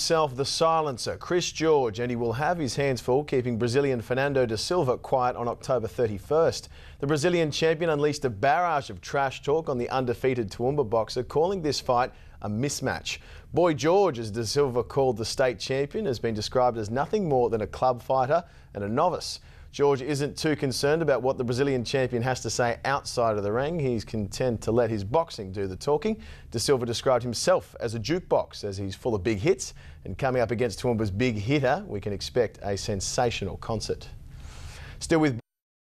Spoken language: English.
himself the silencer, Kris George, and he will have his hands full keeping Brazilian Fernando da Silva quiet on October 31st. The Brazilian champion unleashed a barrage of trash talk on the undefeated Toowoomba boxer, calling this fight a mismatch. Boy George, as Da Silva called the state champion, has been described as nothing more than a club fighter and a novice. George isn't too concerned about what the Brazilian champion has to say outside of the ring. He's content to let his boxing do the talking. Da Silva described himself as a jukebox, as he's full of big hits. And coming up against Toowoomba's big hitter, we can expect a sensational concert. Still with